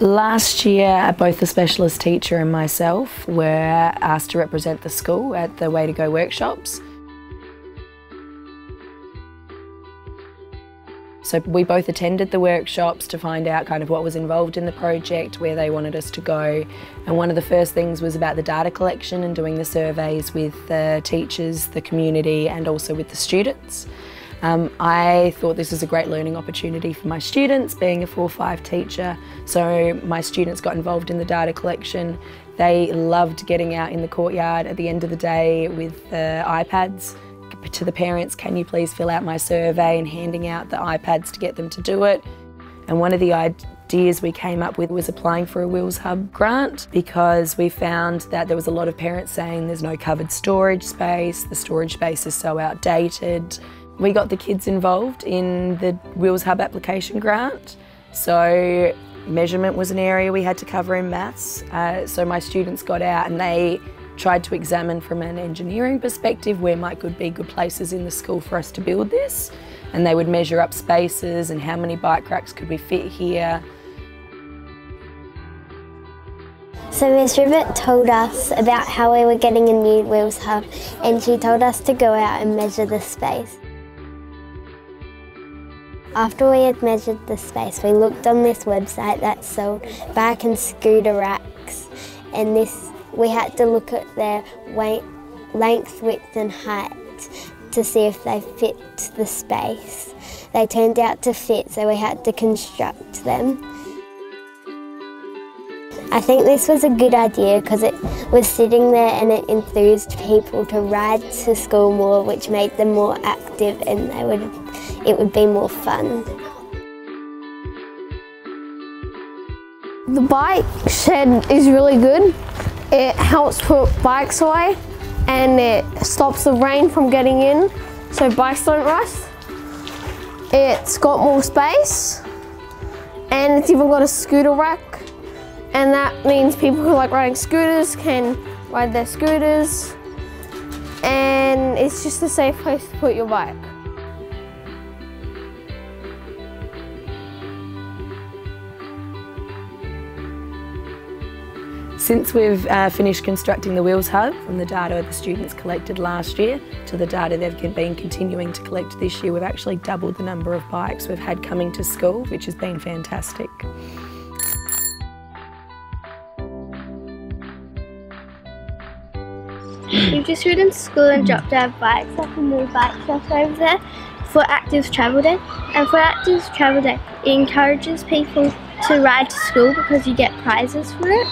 Last year, both the specialist teacher and myself were asked to represent the school at the Way2Go workshops. So we both attended the workshops to find out kind of what was involved in the project, where they wanted us to go. And one of the first things was about the data collection and doing the surveys with the teachers, the community and also with the students. Um, I thought this was a great learning opportunity for my students, being a 4-5 teacher. So my students got involved in the data collection. They loved getting out in the courtyard at the end of the day with the iPads to the parents, can you please fill out my survey and handing out the iPads to get them to do it. And one of the ideas we came up with was applying for a Wheels Hub grant because we found that there was a lot of parents saying there's no covered storage space, the storage space is so outdated. We got the kids involved in the Wheels Hub application grant. So measurement was an area we had to cover in maths. Uh, so my students got out and they tried to examine from an engineering perspective where might could be good places in the school for us to build this. And they would measure up spaces and how many bike racks could we fit here. So Ms Ribbett told us about how we were getting a new Wheels hub and she told us to go out and measure the space. After we had measured the space, we looked on this website that sold bike and scooter racks and this we had to look at their weight, length, width and height to see if they fit the space. They turned out to fit, so we had to construct them. I think this was a good idea because it was sitting there and it enthused people to ride to school more, which made them more active and they would, it would be more fun. The bike shed is really good it helps put bikes away and it stops the rain from getting in so bikes don't rust. It's got more space and it's even got a scooter rack and that means people who like riding scooters can ride their scooters and it's just a safe place to put your bike. Since we've uh, finished constructing the Wheels Hub, from the data the students collected last year to the data they've been continuing to collect this year, we've actually doubled the number of bikes we've had coming to school, which has been fantastic. We've just ridden to school and dropped our bikes off in the bike shop over there for Active Travel Day. And for Active Travel Day, it encourages people to ride to school because you get prizes for it.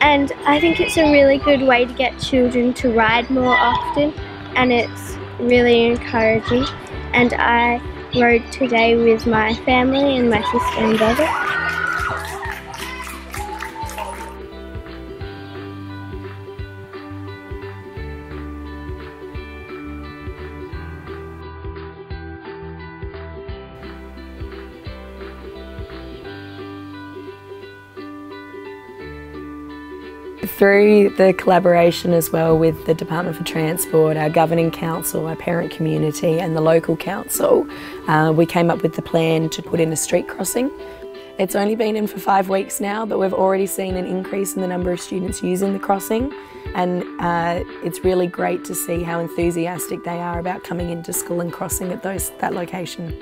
And I think it's a really good way to get children to ride more often and it's really encouraging. And I rode today with my family and my sister and brother. Through the collaboration as well with the Department for Transport, our governing council, our parent community and the local council, uh, we came up with the plan to put in a street crossing. It's only been in for five weeks now, but we've already seen an increase in the number of students using the crossing and uh, it's really great to see how enthusiastic they are about coming into school and crossing at those, that location.